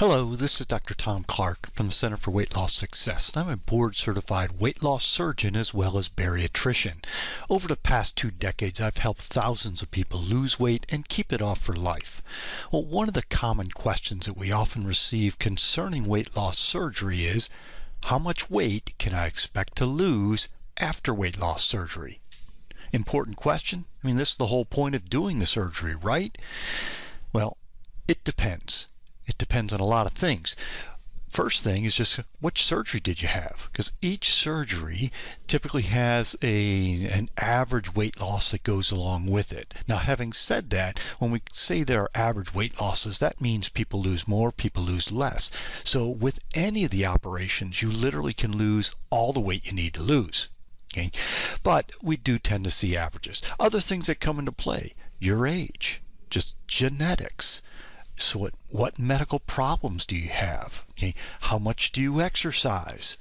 Hello, this is Dr. Tom Clark from the Center for Weight Loss Success, and I'm a board certified weight loss surgeon as well as bariatrician. Over the past two decades, I've helped thousands of people lose weight and keep it off for life. Well, one of the common questions that we often receive concerning weight loss surgery is how much weight can I expect to lose after weight loss surgery? Important question. I mean, this is the whole point of doing the surgery, right? Well, it depends. It depends on a lot of things. First thing is just which surgery did you have? Because each surgery typically has a an average weight loss that goes along with it. Now, having said that, when we say there are average weight losses, that means people lose more, people lose less. So with any of the operations, you literally can lose all the weight you need to lose. Okay? But we do tend to see averages. Other things that come into play, your age, just genetics. So what, what medical problems do you have? Okay, how much do you exercise?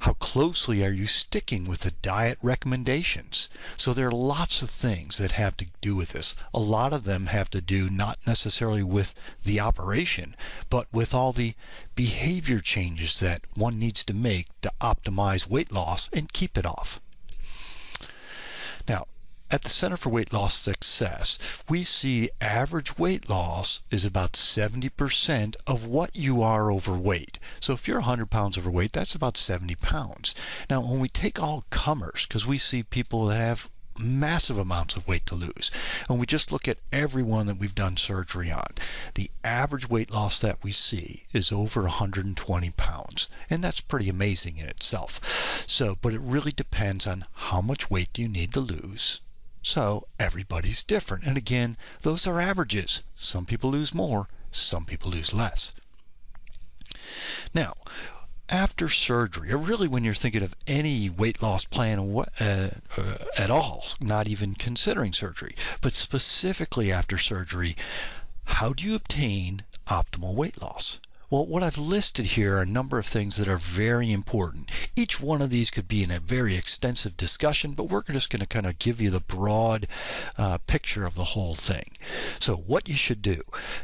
How closely are you sticking with the diet recommendations? So there are lots of things that have to do with this. A lot of them have to do not necessarily with the operation, but with all the behavior changes that one needs to make to optimize weight loss and keep it off. Now, at the Center for Weight Loss Success, we see average weight loss is about 70% of what you are overweight. So if you're 100 pounds overweight, that's about 70 pounds. Now, when we take all comers, because we see people that have massive amounts of weight to lose. And we just look at everyone that we've done surgery on. The average weight loss that we see is over 120 pounds. And that's pretty amazing in itself. So, but it really depends on how much weight do you need to lose so everybody's different. And again, those are averages. Some people lose more, some people lose less. Now, after surgery, or really when you're thinking of any weight loss plan uh, uh, at all, not even considering surgery, but specifically after surgery, how do you obtain optimal weight loss? Well, what I've listed here are a number of things that are very important. Each one of these could be in a very extensive discussion, but we're just going to kind of give you the broad uh, picture of the whole thing. So what you should do,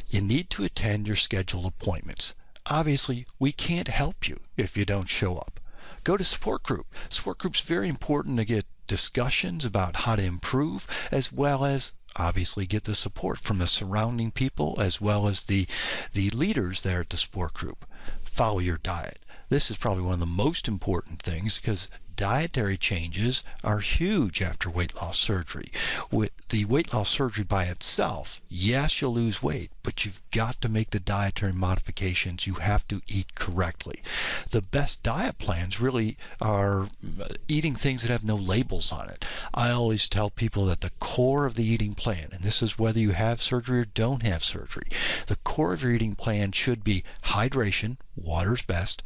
you need to attend your scheduled appointments. Obviously, we can't help you if you don't show up. Go to support group. Support group's very important to get discussions about how to improve as well as obviously get the support from the surrounding people as well as the the leaders there at the support group. Follow your diet. This is probably one of the most important things because dietary changes are huge after weight loss surgery. With the weight loss surgery by itself, yes, you'll lose weight, but you've got to make the dietary modifications. You have to eat correctly. The best diet plans really are uh, eating things that have no labels on it. I always tell people that the core of the eating plan, and this is whether you have surgery or don't have surgery, the core of your eating plan should be hydration, water's best,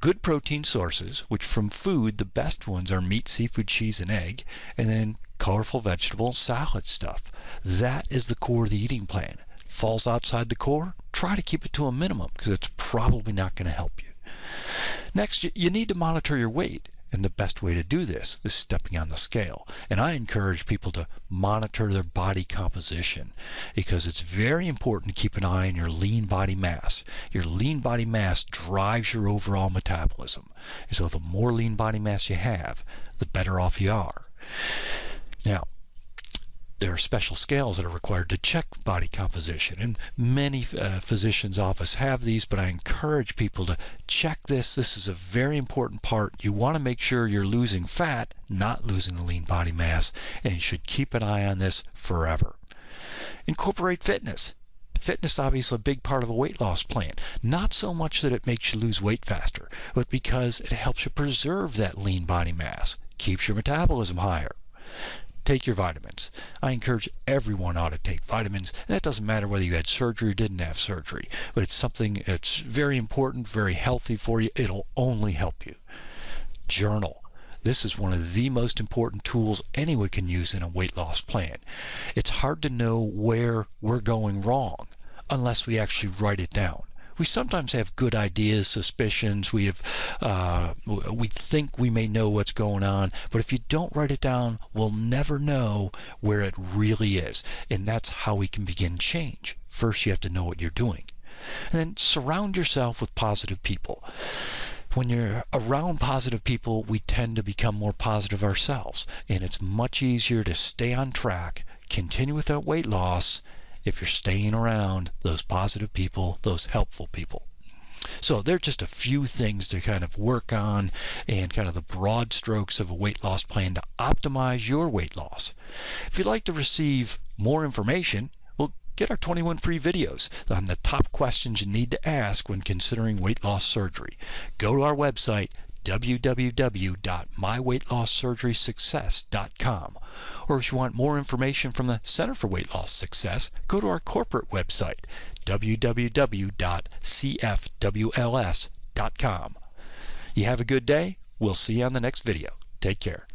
good protein sources, which from food, the best ones are meat, seafood, cheese, and egg, and then colorful vegetable salad stuff. That is the core of the eating plan. Falls outside the core, try to keep it to a minimum because it's probably not going to help you. Next, you need to monitor your weight. And the best way to do this is stepping on the scale. And I encourage people to monitor their body composition because it's very important to keep an eye on your lean body mass. Your lean body mass drives your overall metabolism. And so the more lean body mass you have, the better off you are. Now, there are special scales that are required to check body composition. And many uh, physicians' office have these, but I encourage people to check this. This is a very important part. You want to make sure you're losing fat, not losing the lean body mass, and you should keep an eye on this forever. Incorporate fitness. Fitness obviously a big part of a weight loss plan. Not so much that it makes you lose weight faster, but because it helps you preserve that lean body mass, keeps your metabolism higher take your vitamins. I encourage everyone ought to take vitamins. And that doesn't matter whether you had surgery or didn't have surgery, but it's something that's very important, very healthy for you. It'll only help you. Journal. This is one of the most important tools anyone can use in a weight loss plan. It's hard to know where we're going wrong unless we actually write it down we sometimes have good ideas, suspicions. We have, uh, we think we may know what's going on, but if you don't write it down, we'll never know where it really is. And that's how we can begin change. First, you have to know what you're doing. And then surround yourself with positive people. When you're around positive people, we tend to become more positive ourselves. And it's much easier to stay on track, continue with that weight loss, if you're staying around those positive people, those helpful people. So they're just a few things to kind of work on and kind of the broad strokes of a weight loss plan to optimize your weight loss. If you'd like to receive more information, well, get our 21 free videos on the top questions you need to ask when considering weight loss surgery. Go to our website, www.myweightlosssurgerysuccess.com. Or if you want more information from the Center for Weight Loss Success, go to our corporate website, www.cfwls.com. You have a good day. We'll see you on the next video. Take care.